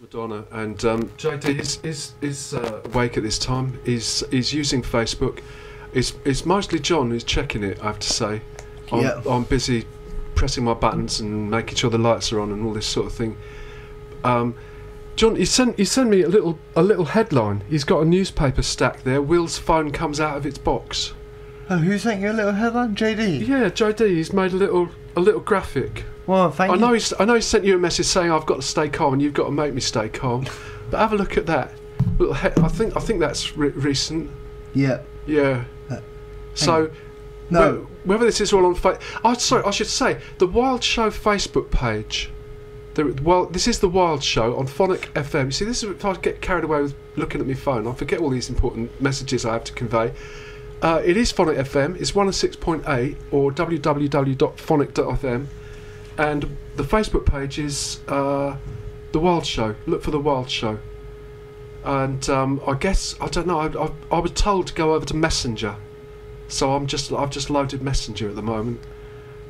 Madonna and um, JD is is is uh, awake at this time. He's he's using Facebook. It's it's mostly John who's checking it. I have to say. I'm, Yeah. I'm busy pressing my buttons and making sure the lights are on and all this sort of thing. Um, John, he sent he sent me a little a little headline. He's got a newspaper stack there. Will's phone comes out of its box. Oh, who sent you a little headline? JD. Yeah, JD. He's made a little a little graphic. Well, thank I you. know he's, I know he sent you a message saying I've got to stay calm and you've got to make me stay calm. But have a look at that. Little he- I think I think that's re- recent. Yeah. Yeah. Uh, So No. whe- whether this is all on fa- oh, sorry, I should say the Wild Show Facebook page. The well, this is the Wild Show on Phonic FM. You see, this is if I get carried away with looking at my phone, I forget all these important messages I have to convey. Uh, it is Phonic FM. It's 106.8 or www.phonic.fm. And the Facebook page is uh, The Wild Show. Look for The Wild Show. And um, I guess, I don't know, I, I, I was told to go over to Messenger. So I'm just, I've just loaded Messenger at the moment.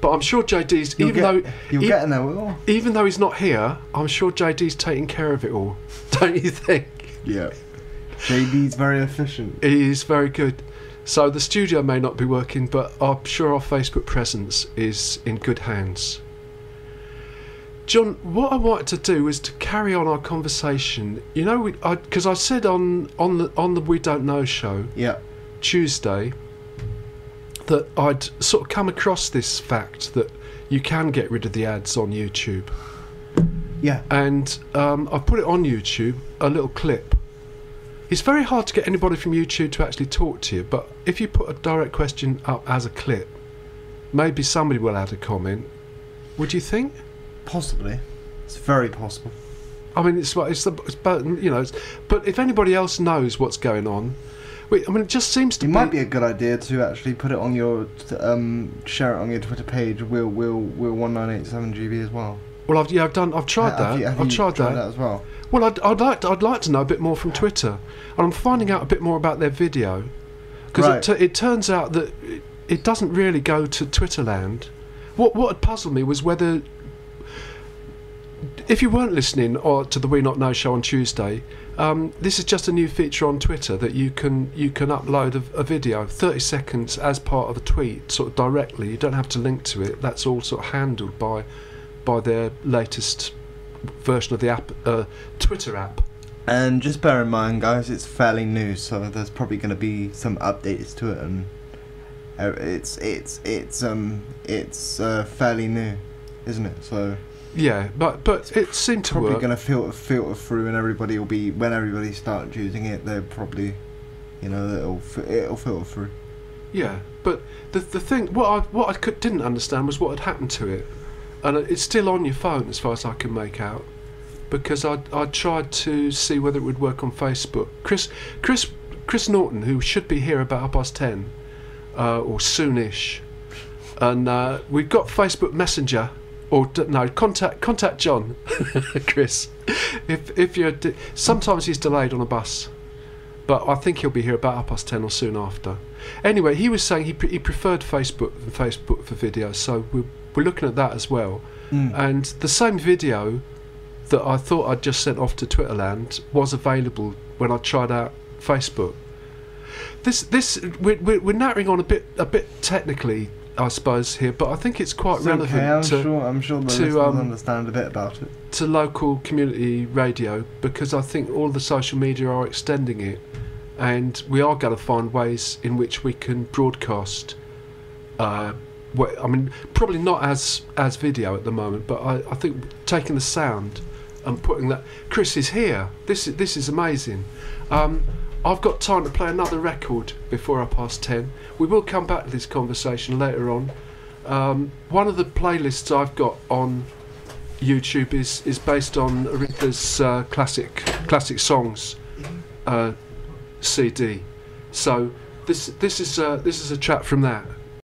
But I'm sure JD's, You'll even get, though you'll e- get in there, Will. even though he's not here, I'm sure JD's taking care of it all. Don't you think? Yeah. JD's very efficient. He is very good. So the studio may not be working, but I'm sure our Facebook presence is in good hands. John, what I wanted to do was to carry on our conversation. You know, because I, said on on the on the We Don't Know show Yeah. Tuesday that I'd sort of come across this fact that you can get rid of the ads on YouTube. Yeah. and um, I've put it on YouTube, a little clip. It's very hard to get anybody from YouTube to actually talk to you, but if you put a direct question up as a clip, maybe somebody will add a comment. Would you think? Possibly. It's very possible. I mean, it's what it's the it's, but you know, it's, but if anybody else knows what's going on, I mean, it just seems to It be. might be a good idea to actually put it on your, um, share it on your Twitter page. Will will will one nine eight seven GB as well. Well, I've yeah, I've done, I've tried Have that. you- I've you tried, that. as well. Well, I'd, I'd like to, I'd like to know a bit more from Twitter, and I'm finding out a bit more about their video because Right. it, t- it turns out that it, it doesn't really go to Twitterland. What what had puzzled me was whether if you weren't listening or to the We Not Know show on Tuesday, um, this is just a new feature on Twitter that you can you can upload a, a video, 30 seconds as part of a tweet, sort of directly. You don't have to link to it. That's all sort of handled by by their latest version of the app, uh, Twitter app. And just bear in mind, guys, it's fairly new, so there's probably going to be some updates to it, and uh, it's it's it's um it's uh, fairly new, isn't it? So Yeah, but but it seemed to probably work. going to filter filter through, and everybody will be when everybody starts using it, they're probably, you know, it'll it'll filter through. Yeah, but the the thing what I what I could, didn't understand was what had happened to it, and it's still on your phone as far as I can make out, because I I tried to see whether it would work on Facebook. Chris Chris Chris Norton, who should be here about half past ten, uh, or soonish, and uh, we've got Facebook Messenger. Or no, contact contact John, Chris. If if you're sometimes he's delayed on a bus, but I think he'll be here about half past ten or soon after. Anyway, he was saying he, pre- he preferred Facebook than Facebook for video, so we're, we're looking at that as well. Mm. And the same video that I thought I'd just sent off to Twitterland was available when I tried out Facebook. This this we're, we're, we're narrowing on a bit a bit technically, I suppose here, but I think it's quite It's relevant okay, I'm to sure I'm sure the to, um, understand a bit about it. to local community radio because I think all the social media are extending it, and we are going to find ways in which we can broadcast. Uh, I mean, probably not as as video at the moment, but I, I think taking the sound and putting that. Chris is here. This is this is amazing. Um, I've got time to play another record before I pass ten. We will come back to this conversation later on. Um, one of the playlists I've got on YouTube is is based on Aretha's uh, classic classic songs uh, CD. So this this is uh, this is a track from that.